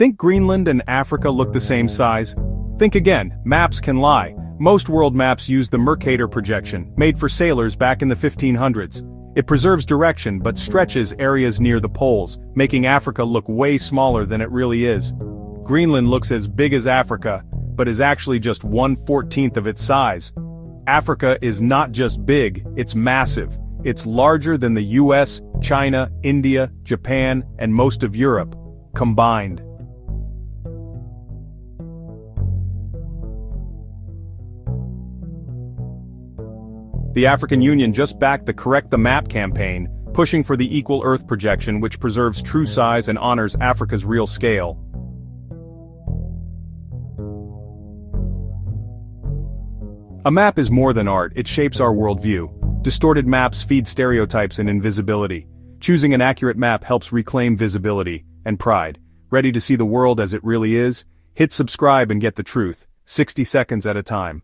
Think Greenland and Africa look the same size? Think again, maps can lie. Most world maps use the Mercator projection, made for sailors back in the 1500s. It preserves direction but stretches areas near the poles, making Africa look way smaller than it really is. Greenland looks as big as Africa, but is actually just one-fourteenth of its size. Africa is not just big, it's massive. It's larger than the US, China, India, Japan, and most of Europe, combined. The African Union just backed the Correct the Map campaign, pushing for the Equal Earth projection which preserves true size and honors Africa's real scale. A map is more than art, it shapes our worldview. Distorted maps feed stereotypes and invisibility. Choosing an accurate map helps reclaim visibility and pride. Ready to see the world as it really is? Hit subscribe and get the truth, 60 seconds at a time.